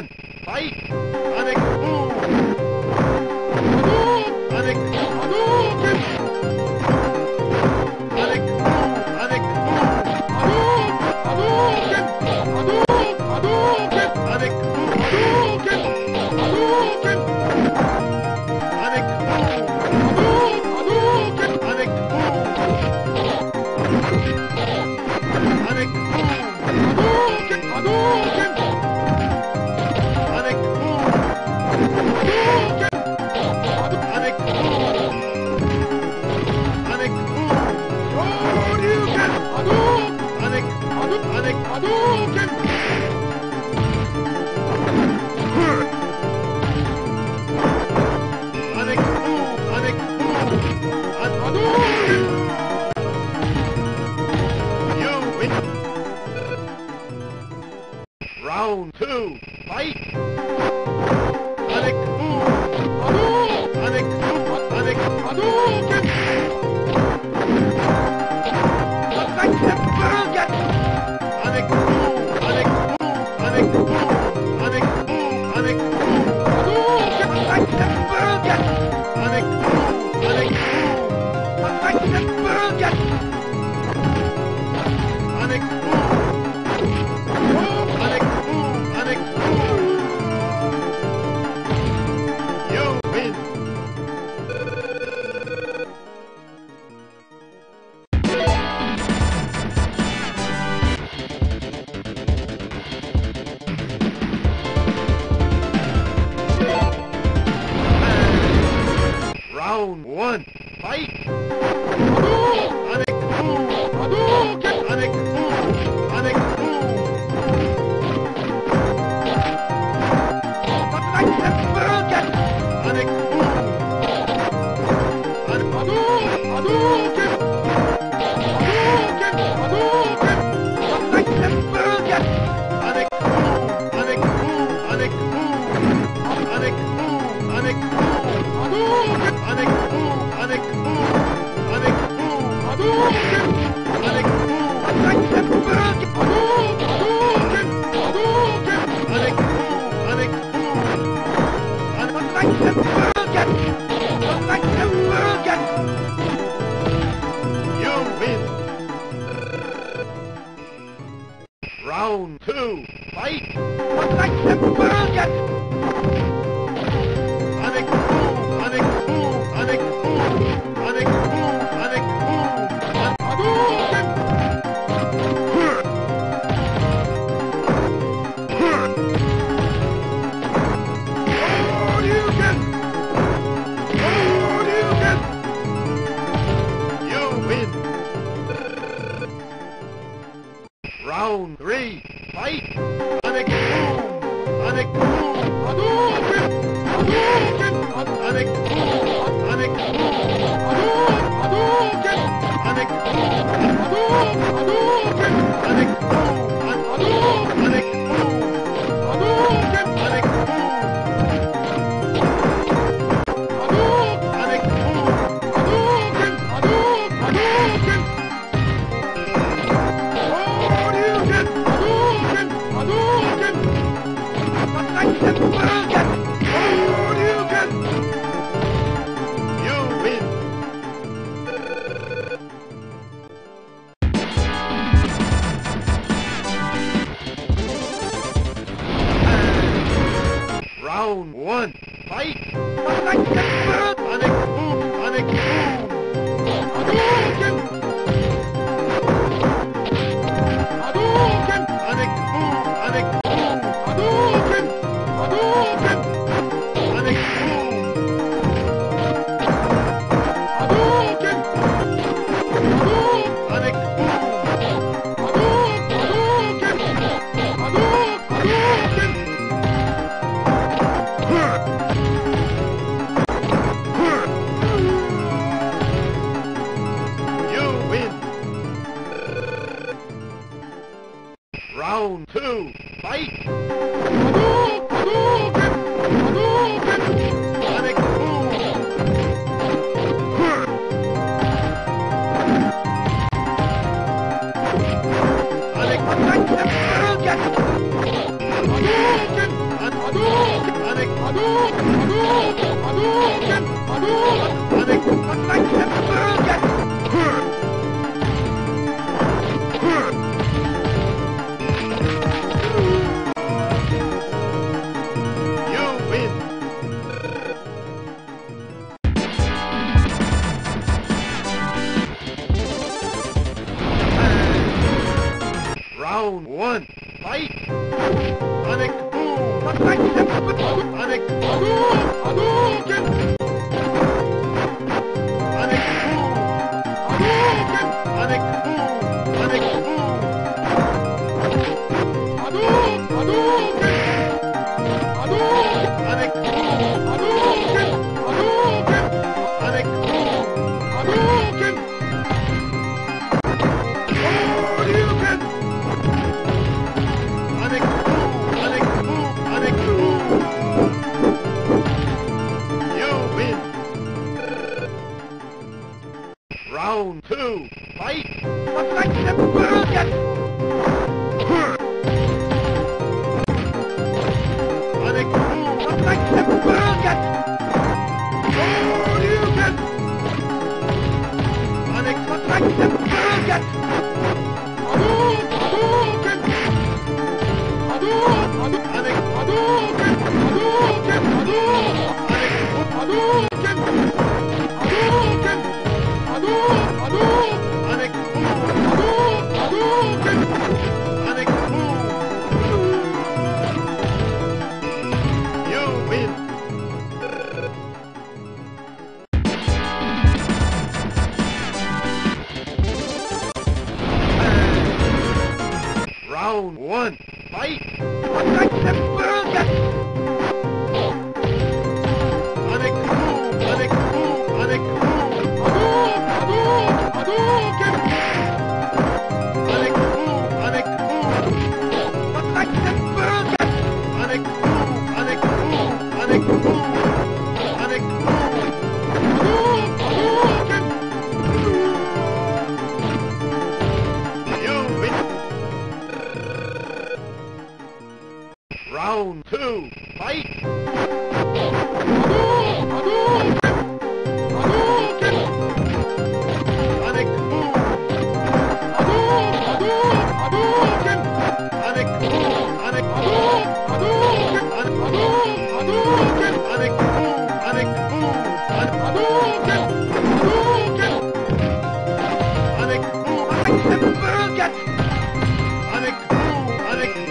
one, fight! Sonic boom! Boom! Sonic boom! Sonic boom! Sonic boom! Sonic boom! Sonic boom! Sonic boom! Magic Hadouken! Round two, fight! Duncan avec do? Fight? What like the world yet? You win! Round three. Fight! Sonic Boom! Sonic Boom! Hadouken! Hadouken! Sonic Boom! Sonic Boom! Hadouken! Hadouken! Sonic Boom! Hadouken! Hadouken! Sonic Boom! Hadouken! Like that! Bye. Round one, fight! round two, fight! アレック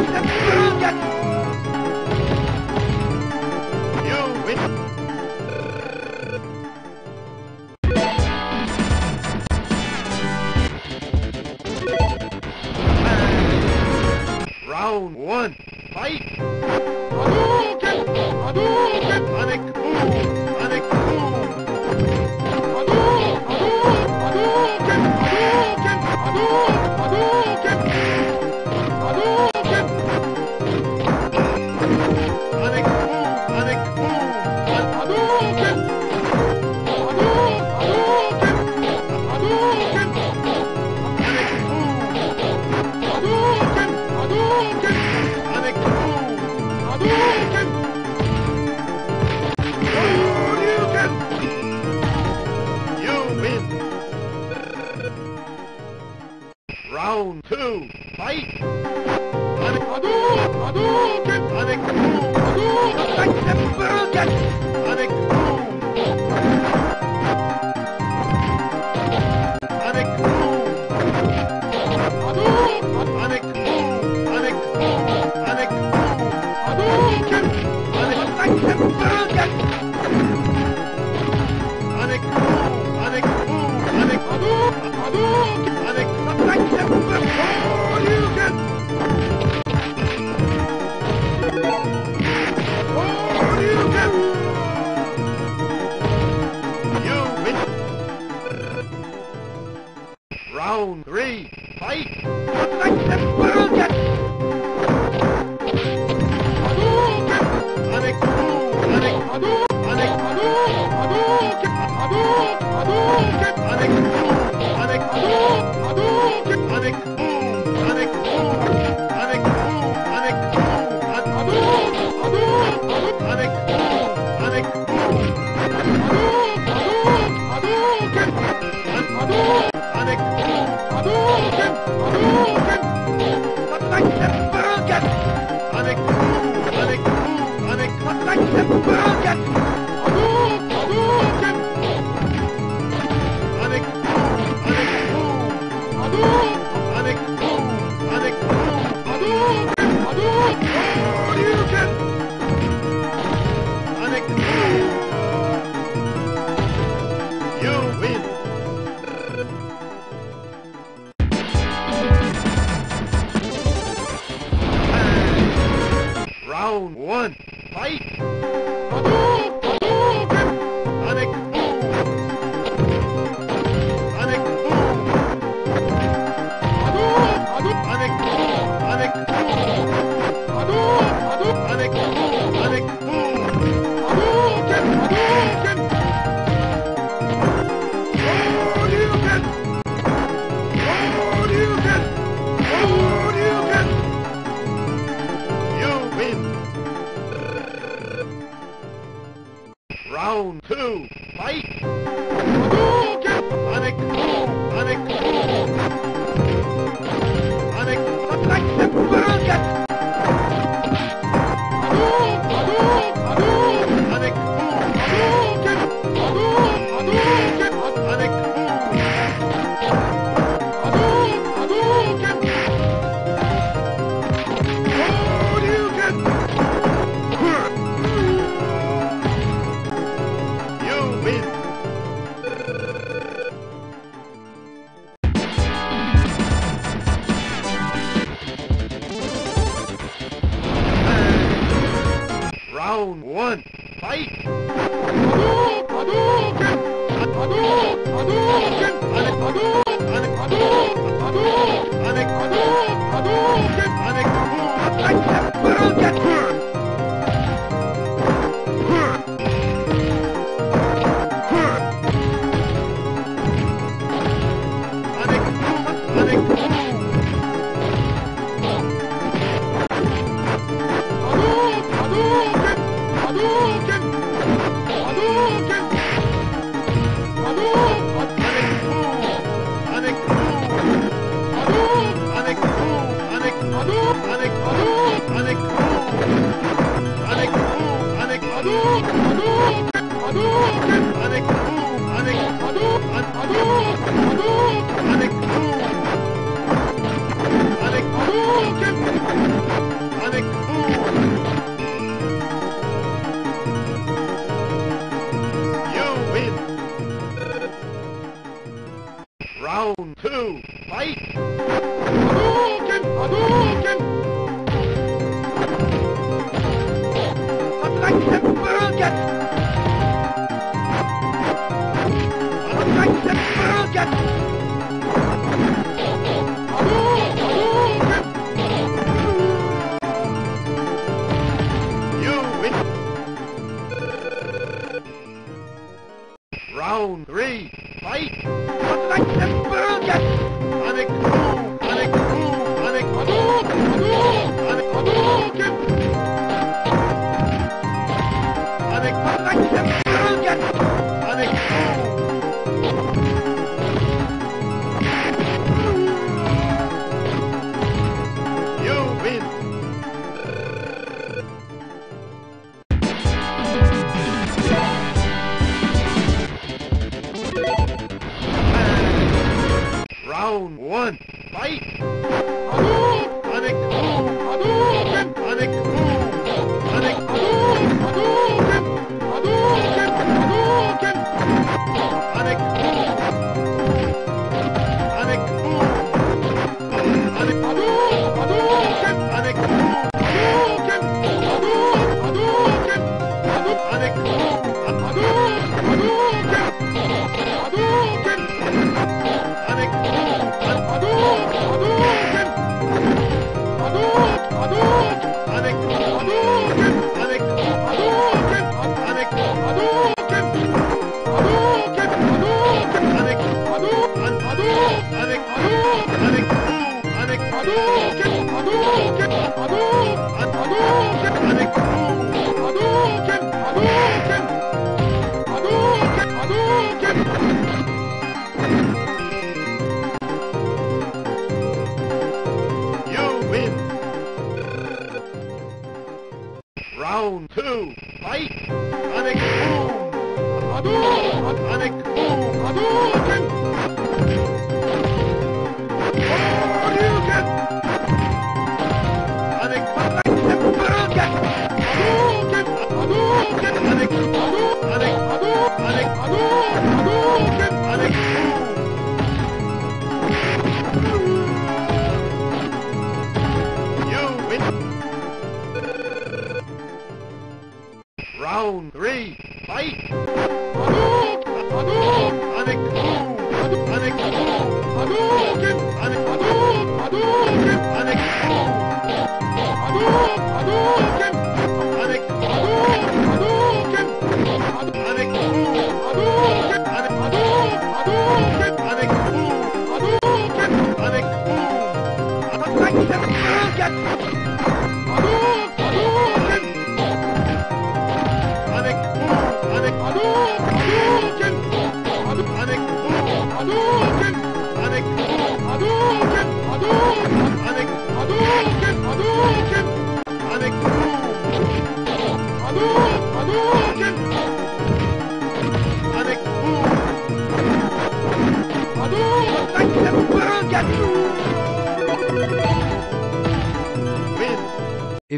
Get Round two, fight! like